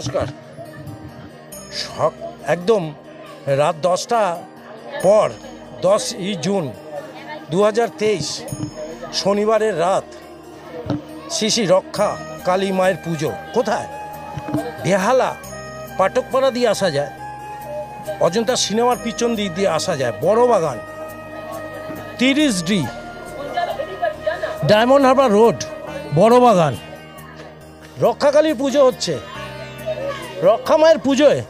নমস্কার। সক একদম রাত দশটা পর দশই জুন দু হাজার তেইশ, শনিবারের রাত। শিশি রক্ষা, কালী মায়ের পুজো। কোথায়? বেহালা, পাটকপাড়া দিয়ে আসা যায়। অজন্তা সিনেমার পিছন দিক দিয়ে আসা যায়। বড় বাগান। তিরিশ ডি, ডায়মন্ড হারবার রোড, বড় বাগান। রক্ষাকালীর পুজো হচ্ছে। রক্ষা মায়ের পুজোয়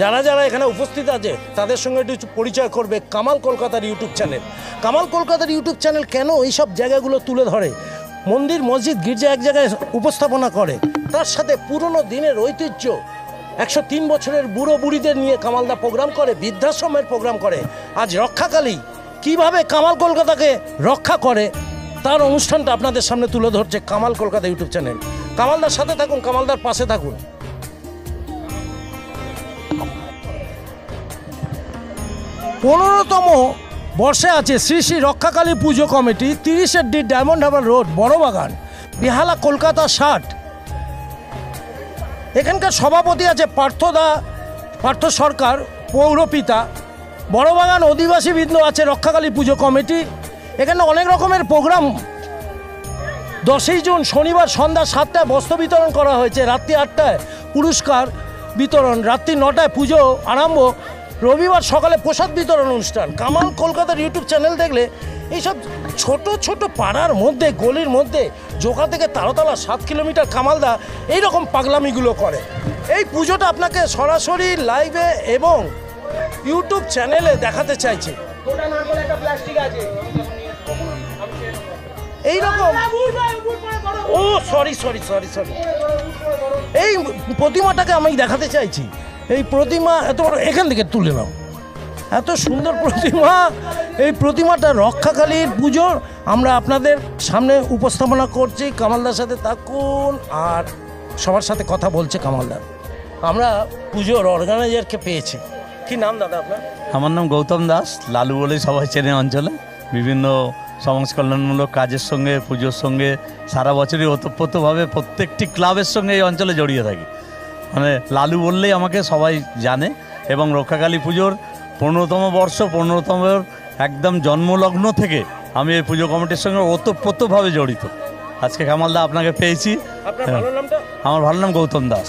যারা যারা এখানে উপস্থিত আছে, তাদের সঙ্গে একটু পরিচয় করবে কামাল কলকাতার ইউটিউব চ্যানেল। কামাল কলকাতার ইউটিউব চ্যানেল কেন এইসব জায়গাগুলো তুলে ধরে? মন্দির, মসজিদ, গির্জা এক জায়গায় উপস্থাপনা করে। তার সাথে পুরনো দিনের ঐতিহ্য। একশো তিন বছরের বুড়ো বুড়িদের নিয়ে কামালদা প্রোগ্রাম করে, বৃদ্ধাশ্রমের প্রোগ্রাম করে। আজ রক্ষাকালী কীভাবে কামাল কলকাতাকে রক্ষা করে, তার অনুষ্ঠানটা আপনাদের সামনে তুলে ধরছে কামাল কলকাতা ইউটিউব চ্যানেল। কামালদার সাথে থাকুন কামালদার পাশে থাকুন। পনেরোতম বর্ষে আছে শ্রী শ্রী রক্ষাকালী পুজো কমিটি তিরিশের ডি ডায়মন্ড হারবার রোড, বড়বাগান, বেহালা, কলকাতা ষাট। এখানকার সভাপতি আছে পার্থদা, পার্থ সরকার, পৌরপিতা। বড়বাগান অধিবাসী বৃন্দ আছে রক্ষাকালী পুজো কমিটি। এখানে অনেক রকমের প্রোগ্রাম। দশই জুন শনিবার সন্ধ্যা সাতটায় বস্ত্র বিতরণ করা হয়েছে। রাত্রি আটটায় পুরস্কার বিতরণ। রাত্রি নটায় পুজো আরম্ভ। রবিবার সকালে প্রসাদ বিতরণ অনুষ্ঠান। কামাল কলকাতার ইউটিউব চ্যানেল দেখলে এইসব ছোট ছোট পাড়ার মধ্যে গলির মধ্যে জোকা থেকে তারতলা সাত কিলোমিটার কামালদা এইরকম পাগলামিগুলো করে। এই পুজোটা আপনাকে সরাসরি লাইভে এবং ইউটিউব চ্যানেলে দেখাতে চাইছে। এইরকম ও সরি সরি সরি সরি এই প্রতিমাটাকে আমি দেখাতে চাইছি। এই প্রতিমা, এত বড়, এখান থেকে তুলে নাও। এত সুন্দর প্রতিমা, এই প্রতিমাটা রক্ষাকালীর পুজো। আমরা আপনাদের সামনে উপস্থাপনা করছি, কামালদার সাথে থাকুন, আর সবার সাথে কথা বলছে কামালদার আমরা পুজোর অর্গানাইজারকে পেয়েছি। কি নাম দাদা আপনার? আমার নাম গৌতম দাস, লালু বলেই সবাই চেনে অঞ্চলে। বিভিন্ন সমাজ কল্যাণমূলক কাজের সঙ্গে, পুজোর সঙ্গে, সারা বছরই ওতপ্রোতভাবে প্রত্যেকটি ক্লাবের সঙ্গে এই অঞ্চলে জড়িয়ে থাকি। মানে লালু বললেই আমাকে সবাই জানে এবং রক্ষাকালী পুজোর পনেরোতম বর্ষ পনেরোতম একদম জন্মলগ্ন থেকে আমি এই পুজো কমিটির সঙ্গে ওতপ্রোতভাবে জড়িত। আজকে কামালদা আপনাকে পেয়েছি। হ্যাঁ। আমার ভালো নাম গৌতম দাস।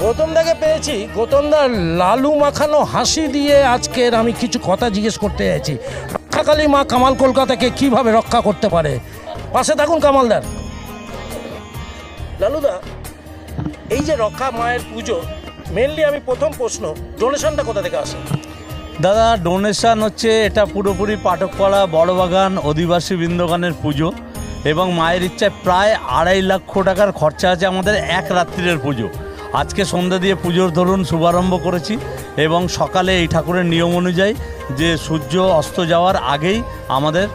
গৌতম দাকে পেয়েছি। গৌতম দা লালু মাখানো হাসি দিয়ে আজকের আমি কিছু কথা জিজ্ঞেস করতে চাইছি। রক্ষাকালী মা কামাল কলকাতাকে কীভাবে রক্ষা করতে পারে? পাশে থাকুন কামালদার। লালুদা এই যে রক্ষা মায়ের পুজো মেনলি আমি প্রথম প্রশ্ন ডোনেশনটা কোথা থেকে আসে? দাদা ডোনেশন হচ্ছে এটা পুরোপুরি পাঠকপাড়া বড়বাগান অধিবাসী বৃন্দগানের পুজো এবং মায়ের ইচ্ছায় প্রায় আড়াই লক্ষ টাকার খরচা আছে আমাদের এক রাত্রির পুজো। আজকে সন্ধ্যা দিয়ে পুজোর ধরুন শুভারম্ভ করেছি এবং সকালে এই ঠাকুরের নিয়ম অনুযায়ী যে সূর্য অস্ত যাওয়ার আগেই আমাদের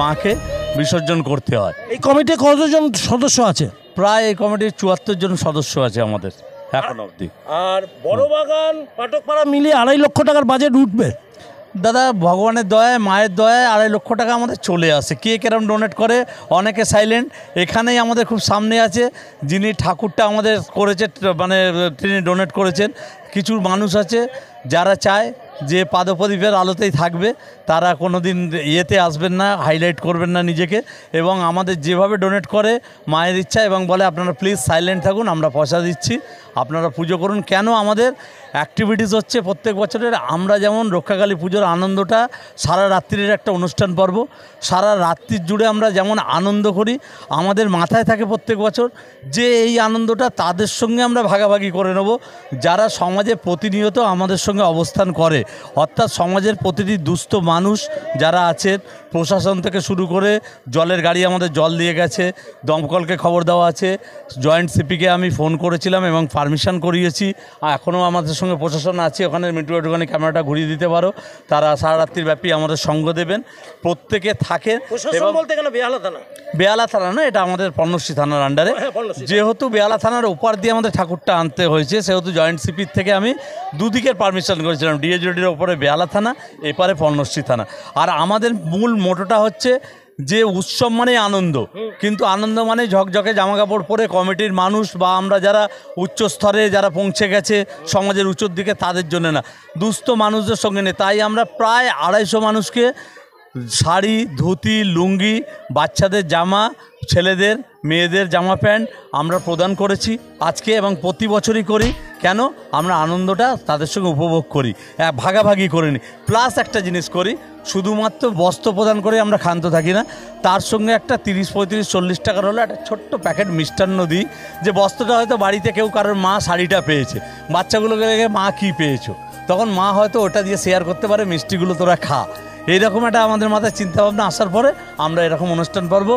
মাকে বিসর্জন করতে হয়। এই কমিটি কতজন সদস্য আছে? প্রায় এই কমিটির চুয়াত্তর জন সদস্য আছে আমাদের এখন অবধি। আর বড় বাগান পাটকপাড়া মিলিয়ে আড়াই লক্ষ টাকার বাজেট উঠবে। দাদা ভগবানের দয়ায় মায়ের দয়ায় আড়াই লক্ষ টাকা আমাদের চলে আসে। কে কেরম ডোনেট করে অনেকে সাইলেন্ট এখানেই আমাদের খুব সামনে আছে। যিনি ঠাকুরটা আমাদের করেছে মানে তিনি ডোনেট করেছেন কিছু মানুষ আছে যারা চায় যে পাদপ্রদীপের আলোতেই থাকবে, তারা কোনো দিন ইয়েতে আসবেন না হাইলাইট করবেন না নিজেকে। এবং আমাদের যেভাবে ডোনেট করে, মায়ের ইচ্ছা এবং বলে আপনারা প্লিজ সাইলেন্ট থাকুন, আমরা পয়সা দিচ্ছি। আপনারা পুজো করুন। কেন আমাদের অ্যাক্টিভিটিস হচ্ছে প্রত্যেক বছরের, আমরা যেমন রক্ষাকালী পুজোর আনন্দটা, সারা রাত্রির একটা অনুষ্ঠান পর্ব, সারা রাত্রির জুড়ে আমরা যেমন আনন্দ করি, আমাদের মাথায় থাকে প্রত্যেক বছর যে এই আনন্দটা তাদের সঙ্গে আমরা ভাগাভাগি করে নেব, যারা সমাজে প্রতিনিয়ত আমাদের সঙ্গে অবস্থান করে। অর্থাৎ সমাজের প্রতিটি দুস্থ মানুষ যারা আছেন প্রশাসন থেকে শুরু করে জলের গাড়ি আমাদের জল দিয়ে গেছে। দমকলকে খবর দেওয়া আছে। জয়েন্ট সিপিকে আমি ফোন করেছিলাম এবং পারমিশন করিয়েছি। এখনও আমাদের সঙ্গে প্রশাসন আছে ওখানে মিটু একটুখানি ক্যামেরাটা ঘুরিয়ে দিতে পারো। তারা সারা রাত্রির ব্যাপী আমাদের সঙ্গ দেবেন। প্রত্যেকে থাকেন এবং বলতে কেন বেহালা থানা। বেয়ালা থানা না এটা আমাদের পর্ণশ্রী থানার আন্ডারে হ্যাঁ, যেহেতু বেয়ালা থানার ওপার দিয়ে আমাদের ঠাকুরটা আনতে হয়েছে সেহেতু জয়েন্ট সিপির থেকে আমি দুদিকের পারমিশন করেছিলাম। ডিএজডির ওপরে বেয়ালা থানা এপারে পর্ণশ্রী থানা। আর আমাদের মূল মোটোটা হচ্ছে যে উৎসব মানে আনন্দ। কিন্তু আনন্দ মানে ঝকঝকে জামা কাপড় পরে কমিটির মানুষ বা আমরা যারা উচ্চ স্তরে যারা পৌঁছে গেছে সমাজের উচ্চর দিকে তাদের জন্য না। দুস্থ মানুষদের সঙ্গে নেই। তাই আমরা প্রায় আড়াইশো মানুষকে শাড়ি, ধুতি, লুঙ্গি, বাচ্চাদের জামা, ছেলেদের মেয়েদের জামা প্যান্ট আমরা প্রদান করেছি আজকে এবং প্রতি বছরই করি। কেন? আমরা আনন্দটা তাদের সঙ্গে উপভোগ করি ভাগাভাগি করে নিই। প্লাস একটা জিনিস করি, শুধুমাত্র বস্ত্র প্রদান করে আমরা ক্ষান্ত থাকি না, তার সঙ্গে একটা তিরিশ, পঁয়ত্রিশ, চল্লিশ টাকার হলো একটা ছোট্ট প্যাকেট মিষ্টান্ন দিই, যে বস্ত্রটা হয়তো বাড়িতে কেউ কারোর মা শাড়িটা পেয়েছে, বাচ্চাগুলোকে মা কী পেয়েছ? তখন মা হয়তো ওটা দিয়ে শেয়ার করতে পারে, মিষ্টিগুলো তোরা খা। এইরকম একটা আমাদের মাথায় চিন্তাভাবনা আসার পরে আমরা এরকম অনুষ্ঠান করব।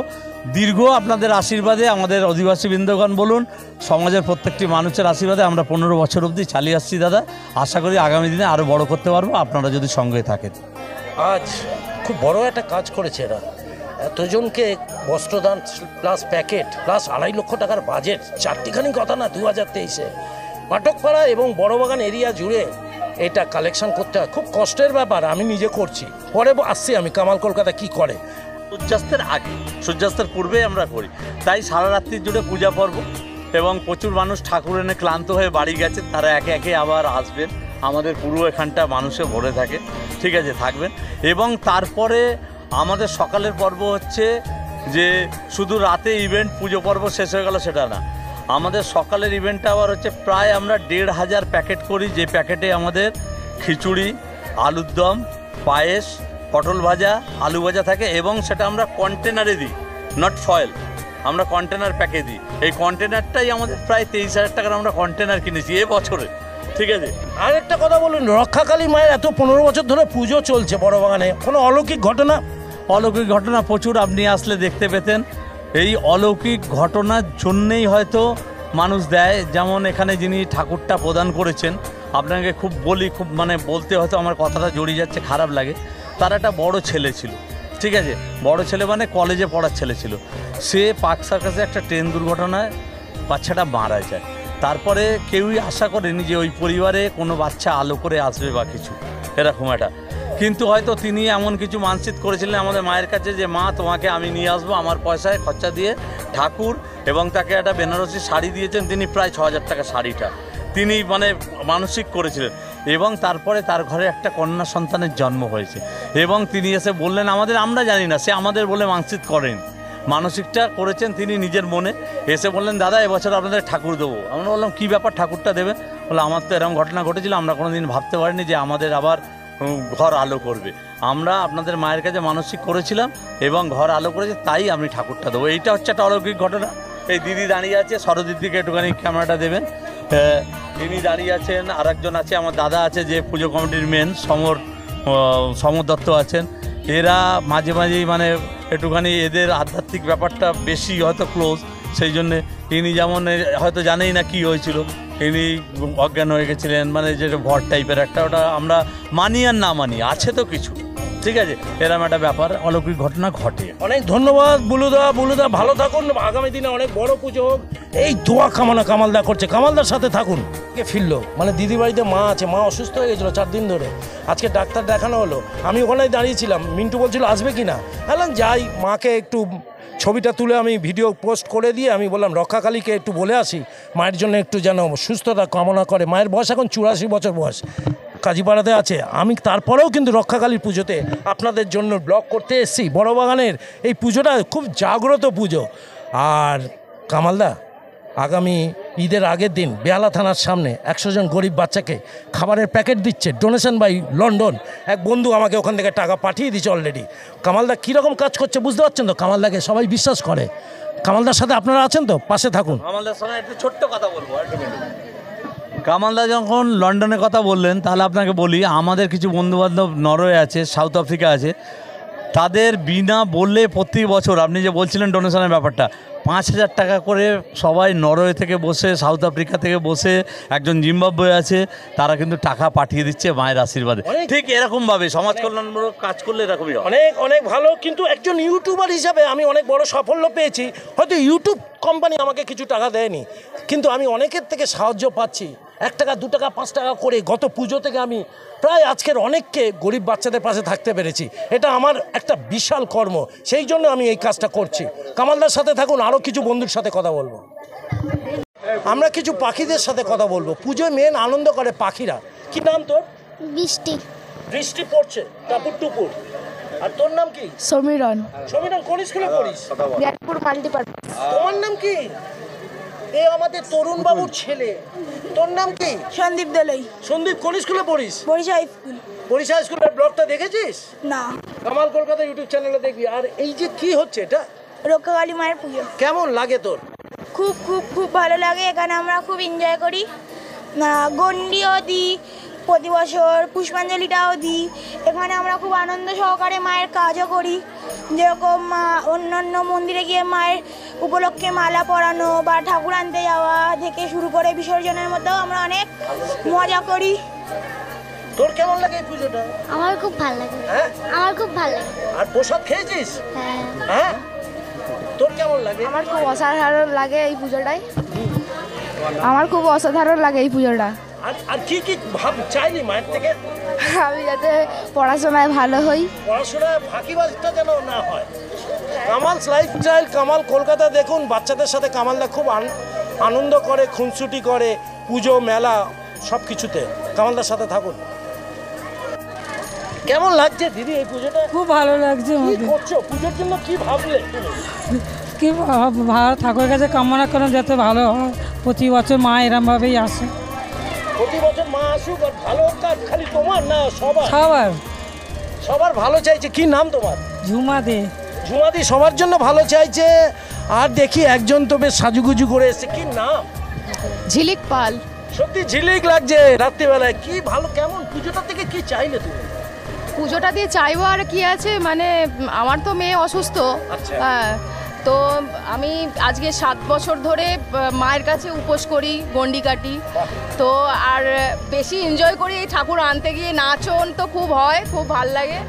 দীর্ঘ আপনাদের আশীর্বাদে আমাদের অধিবাসী বৃন্দগণ বলুন, সমাজের প্রত্যেকটি মানুষের আশীর্বাদে আমরা পনেরো বছর অবধি চালিয়ে আসছি দাদা। আশা করি আগামী দিনে আরও বড় করতে পারব, আপনারা যদি সঙ্গে থাকেন। আজ খুব বড় একটা কাজ করেছে এরা। এতজনকে বস্ত্রদান প্লাস প্যাকেট প্লাস আড়াই লক্ষ টাকার বাজেট চারটিখানি কথা না দু হাজার তেইশে। পাঠকপাড়া এবং বড়বাগান এরিয়া জুড়ে এটা কালেকশন করতে হয়। খুব কষ্টের ব্যাপার, আমি নিজে করছি। পরে আসছি আমি কামাল কলকাতা কি করে। সূর্যাস্তের আগে, সূর্যাস্তের পূর্বে আমরা করি। তাই সারা রাত্রি জুড়ে পূজা পর্ব এবং প্রচুর মানুষ ঠাকুর এনে ক্লান্ত হয়ে বাড়ি গেছেন, তারা একে একে আবার আসবেন। আমাদের পুরো এখানটা মানুষে ভরে থাকে। ঠিক আছে, থাকবেন। এবং তারপরে আমাদের সকালের পর্ব হচ্ছে যে শুধু রাতে ইভেন্ট পুজো পর্ব শেষ হয়ে গেল সেটা না। আমাদের সকালের ইভেন্টটা আবার হচ্ছে প্রায় আমরা দেড় হাজার প্যাকেট করি। যে প্যাকেটে আমাদের খিচুড়ি, আলুর দম, পায়েস পটল ভাজা, আলু ভাজা থাকে এবং সেটা আমরা কন্টেনারে দিই নট ফয়েল আমরা কন্টেনার প্যাকে দিই। এই কন্টেনারটাই আমাদের প্রায় তেইশ হাজার টাকার আমরা কন্টেনার কিনেছি এ বছরে। ঠিক আছে? আর একটা কথা বলুন, রক্ষাকালী মায়ের এত পনেরো বছর ধরে পুজো চলছে বড়বাগানে। কোনো অলৌকিক ঘটনা? অলৌকিক ঘটনা প্রচুর, আপনি আসলে দেখতে পেতেন। এই অলৌকিক ঘটনার জন্যেই হয়তো মানুষ দেয়। যেমন এখানে যিনি ঠাকুরটা প্রদান করেছেন, আপনাকে খুব বলি, খুব মানে বলতে হয়তো আমার কথাটা জড়িয়ে যাচ্ছে, খারাপ লাগে। তার একটা বড় ছেলে ছিল, ঠিক আছে? বড় ছেলে মানে কলেজে পড়ার ছেলে ছিল। সে পাক সার্কাসে একটা ট্রেন দুর্ঘটনায় বাচ্চাটা মারা যায়। তারপরে কেউই আশা করেনি যে ওই পরিবারে কোনো বাচ্চা আলো করে আসবে বা কিছু, এরকম একটা। কিন্তু হয়তো তিনি এমন কিছু মানসিক করেছিলেন আমাদের মায়ের কাছে যে, মা, তোমাকে আমি নিয়ে আসব, আমার পয়সায় খরচা দিয়ে ঠাকুর এবং তাকে একটা বেনারসি শাড়ি দিয়েছেন, তিনি প্রায় ছ হাজার টাকা শাড়িটা। তিনি মানে মানসিক করেছিলেন। এবং তারপরে তার ঘরে একটা কন্যা সন্তানের জন্ম হয়েছে। এবং তিনি এসে বললেন, আমাদের আমরা জানি না, সে আমাদের বলে মানসিক করেন। মানসিকটা করেছেন তিনি নিজের মনে। এসে বললেন, দাদা, এবছর আপনাদের ঠাকুর দেবো। আমরা বললাম, কী ব্যাপার ঠাকুরটা দেবে বলে, আমার তো এরকম ঘটনা ঘটেছিল, আমরা কোনো দিন ভাবতে পারিনি যে আমাদের আবার ঘর আলো করবে। আমরা আপনাদের মায়ের কাছে মানসিক করেছিলাম এবং ঘর আলো করেছে, তাই আমি ঠাকুরটা দেবো। এইটা হচ্ছে একটা অলৌকিক ঘটনা। এই দিদি দাঁড়িয়ে আছে সরদির দিকে একটুখানি ক্যামেরাটা দেবেন। ইনি দাঁড়িয়ে আছেন আর একজন আছে, আমার দাদা আছে যে পুজো কমিটির মেন সমর সমর দত্ত আছেন। এরা মাঝে মাঝেই মানে একটুখানি এদের আধ্যাত্মিক ব্যাপারটা বেশি হয়তো ক্লোজ সেই জন্যে ইনি যেমন হয়তো জানেই না কি হয়েছিল। ইনি অজ্ঞান হয়ে গেছিলেন মানে যেটা ভর টাইপের একটা, ওটা আমরা মানি আর না মানি, আছে তো কিছু। ঠিক আছে? এরম একটা ব্যাপার, অলৌকিক ঘটনা ঘটে। অনেক ধন্যবাদ, বুলুদা বুলুদা, ভালো থাকুন, আগামী দিনে অনেক বড় পুজো এই দোয়া কামনা কামালদা করছে। কামালদার সাথে থাকুন। কে ফিরলো? মানে দিদি বাড়িতে মা আছে, মা অসুস্থ হয়ে গেছিল চার দিন ধরে। আজকে ডাক্তার দেখানো হলো। আমি ওখানেই দাঁড়িয়েছিলাম মিন্টু বলছিল, আসবে কি না বললাম, যাই, মাকে একটু ছবিটা তুলে আমি ভিডিও পোস্ট করে দিয়ে আমি বললাম, রক্ষাকালীকে একটু বলে আসি। মায়ের জন্য একটু যেন সুস্থতা কামনা করে। মায়ের বয়স এখন চুরাশি বছর বয়স। কাজীপাড়াতে আছে। আমি তারপরেও কিন্তু রক্ষাকালীর পুজোতে আপনাদের জন্য ব্লগ করতে এসেছি। বড় বাগানের এই পুজোটা খুব জাগ্রত পুজো। আর কামালদা, আগামী ঈদের আগের দিন বেহালা থানার সামনে একশো জন গরিব বাচ্চাকে খাবারের প্যাকেট দিচ্ছে ডোনেশন বাই লন্ডন। এক বন্ধু আমাকে ওখান থেকে টাকা পাঠিয়ে দিচ্ছে অলরেডি কামালদা কীরকম কাজ করছে বুঝতে পারছেন তো? কামালদাকে সবাই বিশ্বাস করে। কামালদার সাথে আপনারা আছেন তো? পাশে থাকুন। কামালদার সঙ্গে একটু ছোট্ট কথা বলব। কামালদা যখন লন্ডনের কথা বললেন তাহলে আপনাকে বলি আমাদের কিছু বন্ধুবান্ধব নরওয়ে আছে সাউথ আফ্রিকা আছে তাদের বিনা বললে প্রতি বছর আপনি যে বলছিলেন ডোনেশনের ব্যাপারটা পাঁচ হাজার টাকা করে সবাই নরওয়ে থেকে বসে সাউথ আফ্রিকা থেকে বসে একজন জিম্বাবুয়ে আছে তারা কিন্তু টাকা পাঠিয়ে দিচ্ছে মায়ের আশীর্বাদে। ঠিক এরকমভাবে সমাজ কল্যাণমূলক কাজ করলে এরকমই অনেক অনেক ভালো কিন্তু একজন ইউটিউবার হিসাবে আমি অনেক বড় সাফল্য পেয়েছি। হয়তো ইউটিউব কোম্পানি আমাকে কিছু টাকা দেয়নি কিন্তু আমি অনেকের থেকে সাহায্য পাচ্ছি। এক টাকা দু টাকা পাঁচ টাকা করে গত পুজো থেকে আমি প্রায় আজকের অনেককে গরিব বাচ্চাদের পাশে থাকতে পেরেছি। এটা আমার একটা বিশাল কর্ম। সেই জন্য আমি এই কাজটা করছি। কামালদার সাথে থাকুন আরও কিছু বন্ধুর সাথে কথা বলব। আমরা কিছু পাখিদের সাথে কথা বলব। পুজোয় মেন আনন্দ করে পাখিরা। কি নাম তোর? বৃষ্টি। বৃষ্টি পড়ছে। টাপুর টুপুর আর তোর নাম কি? সমীরণ। সমীরণ কোন স্কুলে পড়িস? মাল্টিপারপাস তোমার নাম কি? এ আমাদের তরুণ বাবুর ছেলে। তোর নাম কি? সন্দীপ দোলই। সন্দীপ কোন স্কুলে পড়িস? বরিশা স্কুল। বরিশা স্কুলের ব্লগটা দেখেছিস? না। কামাল কলকাতা ইউটিউব চ্যানেলে দেখবি। আর এই যে কি হচ্ছে এটা? রক্ষাকালী মায়ের পুজো। কেমন লাগে তোর? খুব খুব খুব ভালো লাগে। এখানে আমরা খুব এনজয় করি। না গন্ডিও দিই। প্রতি বছর পুষ্পাঞ্জলিটাও দিই। এখানে আমরা খুব আনন্দ সহকারে মায়ের কাজও করি। যেরকম আহ, অন্যান্য মন্দিরে গিয়ে মায়ের উপলক্ষে মালা পরানো বা ঠাকুর আনতে যাওয়া থেকে শুরু করে বিসর্জনের মধ্যেও আমরা অনেক মজা করি। তোর কেমন লাগে এই পুজোটা? আমার খুব ভালো লাগে। হ্যাঁ? আমার খুব ভালো লাগে। আর প্রসাদ খেয়েছিস? হ্যাঁ। হ্যাঁ? তোর কেমন লাগে? আমার খুব অসাধারণ লাগে এই পুজোটাই। আমার খুব অসাধারণ লাগে এই পুজোটা। আর আর কি কি ভাব চাইলি মায়ের থেকে? আমি যাতে পড়াশোনায় ভালো হই। পড়াশোনায় ফাঁকিবাজটা যেন না হয়। কামাল লাইফস্টাইল কামাল কলকাতা দেখুন বাচ্চাদের সাথে কামালদা খুব আন- আনন্দ করে খুনসুটি করে পুজো মেলা সব কিছুতে কামালদার সাথে থাকুন। কেমন লাগছে দিদি এই পুজোটা? খুব ভালো লাগছে কি করছ? পুজোর জন্য কি ভাবলে? কি ভালো ঠাকুরের কাছে কামনা করেন যাতে ভালো হয়। প্রতি বছর মা এরমভাবেই আসে। প্রতি বছর মা আসুক আর ভালো কাজ খালি তোমার না সবার? সবার। সবার ভালো চাইছে। কি নাম তোমার? ঝুমা দে ঝুমাদি সবার জন্য ভালো চাইছে? আর দেখি একজন তো বেশ সাজুগুজু করে এসেছে। কি নাম? ঝিলিক পাল। সত্যি ঝিলিক লাগছে রাত্রিবেলায়। কি ভালো কেমন? পুজোটা থেকে কি চাইলে তুমি? পুজোটা দিয়ে চাইব আর কি আছে? মানে আমার তো মেয়ে অসুস্থ। আচ্ছা। হ্যাঁ। তো আমি আজকে সাত বছর ধরে মায়ের কাছে উপোস করি গন্ডি কাটি। তো আর বেশি এনজয় করি এই ঠাকুর আনতে গিয়ে। নাচন তো খুব হয় খুব ভালো লাগে।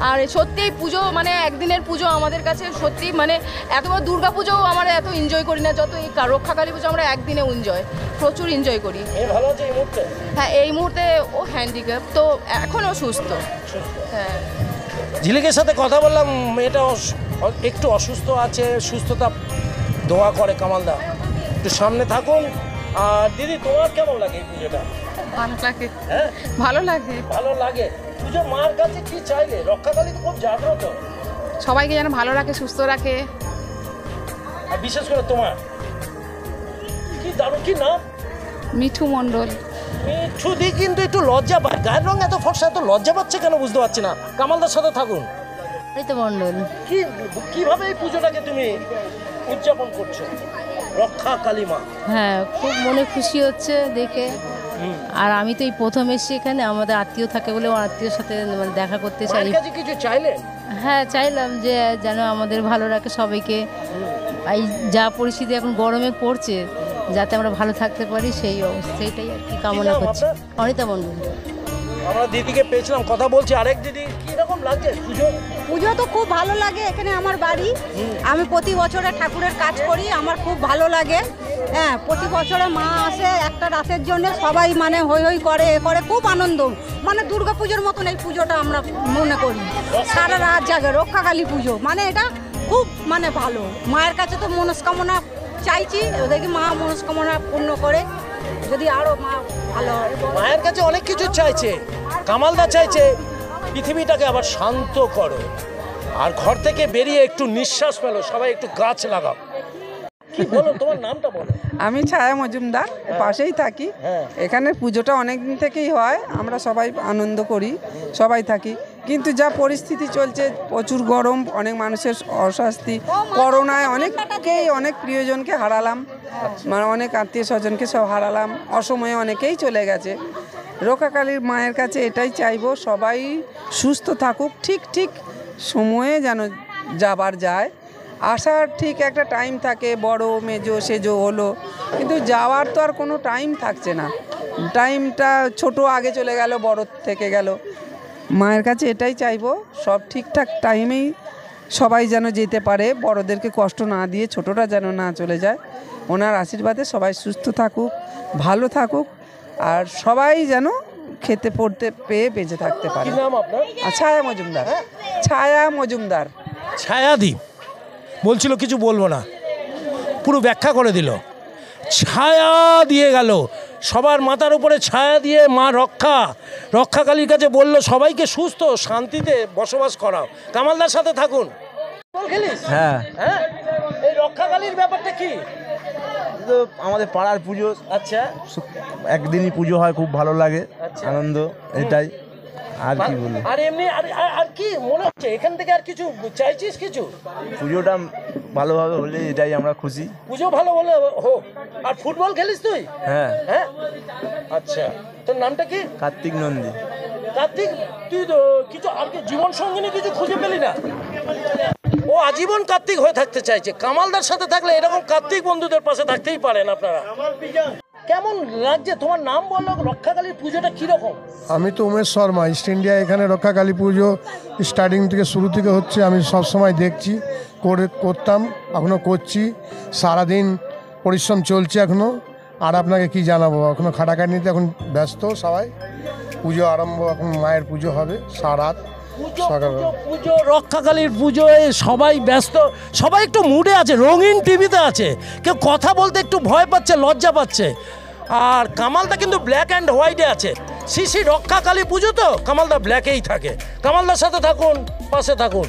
আর সত্যিই পুজো মানে একদিনের পুজো আমাদের কাছে সত্যি মানে এত দুর্গা পুজোও আমরা এত এনজয় করি না যত এই রক্ষাকালী পুজো আমরা একদিনে এনজয় প্রচুর এনজয় করি। হ্যাঁ এই মুহূর্তে ও হ্যান্ডিক্যাপ তো এখনও সুস্থ। হ্যাঁ। ঝিলিকের সাথে কথা বললাম অস- একটু অসুস্থ আছে সুস্থতা দোয়া করে কামালদা। একটু সামনে থাকুন। আর দিদি তোমার কেমন লাগে এই পুজোটা? ভালো লাগে। হ্যাঁ? ভালো লাগে। ভালো লাগে। পুজো মার কাছে কি চাইলে? রক্ষাকালী তো খুব জাগ্রত। সবাইকে যেন ভালো রাখে সুস্থ রাখে। আর বিশেষ করে তোমার। কি দারুণ কি নাম? মিঠু মণ্ডল। মিঠু দি কিন্তু একটু লজ্জা পায়। গায়ের রং এত ফর্সা এত লজ্জা পাচ্ছে কেন বুঝতে পারছি না। কামালদার সাথে থাকুন। মণ্ডল। কি কীভাবে এই পুজোটাকে তুমি উদযাপন করছ? রক্ষা কালীমা। হ্যাঁ খুব মনে খুশি হচ্ছে দেখে। আর আমি তো এই প্রথম এসেছি এখানে আমাদের আত্মীয় থাকে বলে আমার আত্মীয়র সাথে মানে দেখা করতে চাই। কাছে চাইলেন হ্যাঁ চাইলাম যে যেন আমাদের ভালো রাখে সবাইকে। এই যা পরিস্থিতি এখন গরমে পড়ছে যাতে আমরা ভালো থাকতে পারি সেই অবস্থা সেইটাই আর কি কামনা করছি। অনিতা মণ্ডল। আমরা দিদিকে পেয়েছিলাম কথা বলছি আরেক দিদি। কি রকম লাগছে পুজো? পুজো তো খুব ভালো লাগে এখানে আমার বাড়ি। আমি প্রতি বছরে ঠাকুরের কাজ করি, আমার খুব ভালো লাগে। হ্যাঁ প্রতি বছরে মা আসে একটা রাতের জন্য, সবাই মানে হই হই করে, এ করে, খুব আনন্দ। মানে দুর্গা পুজোর মতন এই পুজোটা আমরা মনে করি। সারা রাত জাগে রক্ষাকালী পুজো। মানে এটা খুব মানে ভালো। মায়ের কাছে তো মনস্কামনা চাইছি দেখি মা মনস্কামনা পূর্ণ করে। যদি আরও মা ভালো মায়ের কাছে অনেক কিছু চাইছে। কামালদা চাইছে। পৃথিবীটাকে আবার শান্ত করো। আর ঘর থেকে বেরিয়ে একটু নিঃশ্বাস পেল সবাই একটু গাছ লাগাও। কি বলো তোমার নামটা বলো। আমি ছায়া মজুমদার পাশেই থাকি। হ্যাঁ। এখানে পুজোটা অনেক দিন থেকেই হয় আমরা সবাই আনন্দ করি সবাই থাকি। কিন্তু যা পরিস্থিতি চলছে প্রচুর গরম অনেক মানুষের অস্বস্তি করোনায় অনেককেই অনেক প্রিয়জনকে হারালাম। মানে অনেক আত্মীয় স্বজনকে সব হারালাম। অসময়ে অনেকেই চলে গেছে। রক্ষাকালীর মায়ের কাছে এটাই চাইব, সবাই সুস্থ থাকুক, ঠিক ঠিক সময়ে যেন যাবার যায়। আসার ঠিক একটা টাইম থাকে, বড়, মেজো, সেজো হলো, কিন্তু যাওয়ার তো আর কোনো টাইম থাকছে না। টাইমটা ছোট, আগে চলে গেল, বড় থেকে গেল। মায়ের কাছে এটাই চাইব, সব ঠিকঠাক টাইমেই সবাই যেন যেতে পারে, বড়দেরকে কষ্ট না দিয়ে, ছোটরা যেন না চলে যায়। ওনার আশীর্বাদে সবাই সুস্থ থাকুক, ভালো থাকুক আর সবাই যেন খেতে পড়তে পেয়ে বেঁচে থাকতে পারে। কি নাম আপনার? আর ছায়া মজুমদার। ছায়া মজুমদার। ছায়াদ্বীপ বলছিল কিছু বলব না। পুরো ব্যাখ্যা করে দিল। ছায়া দিয়ে গেল। সবার মাথার উপরে ছায়া দিয়ে মা রক্ষা। রক্ষাকালীর কাছে বলল সবাইকে সুস্থ শান্তিতে বসবাস করাও। কামালদার সাথে থাকুন। হ্যাঁ। হ্যাঁ? এই রক্ষাকালীর ব্যাপারটা কি? তো আমাদের পাড়ার পুজো। আচ্ছা। একদিনই পুজো হয় খুব ভালো লাগে আচ্ছা। আনন্দ এটাই। আর কি বলব? আর এমনি আর আর- কি মনে হচ্ছে? এখান থেকে আর কিছু চাইছিস কিছু? পুজোটা ভালোভাবে হলে এটাই আমরা খুশি। পুজো ভালো বলে হোক আর ফুটবল খেলিস তুই? হ্যাঁ। হ্যাঁ? আচ্ছা। তোর নামটা কি? কার্তিক নন্দী। কার্তিক তুই তো কিছু আর কি জীবন সঙ্গিনী কিছু খুঁজে পেলি না? ও আজীবন কার্তিক হয়ে থাকতে চাইছে। কামালদার সাথে থাকলে এরকম কার্তিক বন্ধুদের পাশে থাকতেই পারেন আপনারা। কেমন লাগছে? তোমার নাম বলল রক্ষাকালীর পুজোটা কীরকম? আমি তো উমেশ শর্মা ইস্ট ইন্ডিয়া এখানে রক্ষাকালী পুজো স্টার্টিং থেকে শুরু থেকে হচ্ছে, আমি সব সময় দেখছি, করে করতাম এখনও করছি, সারাদিন পরিশ্রম চলছে এখনও আর আপনাকে কি জানাব? এখনও খাটাখাটনিতে এখন ব্যস্ত সবাই। পুজো আরম্ভ, এখন মায়ের পুজো হবে সারাত পুজো রক্ষাকালীর পুজোয় সবাই ব্যস্ত। সবাই একটু মুডে আছে রঙিন টিভিতে আছে। কেউ কথা বলতে একটু ভয় পাচ্ছে লজ্জা পাচ্ছে। আর কামালদা কিন্তু ব্ল্যাক অ্যান্ড হোয়াইটে আছে। শিশি রক্ষাকালী পুজো তো? কামালদা ব্ল্যাকেই থাকে। কামালদার সাথে থাকুন পাশে থাকুন।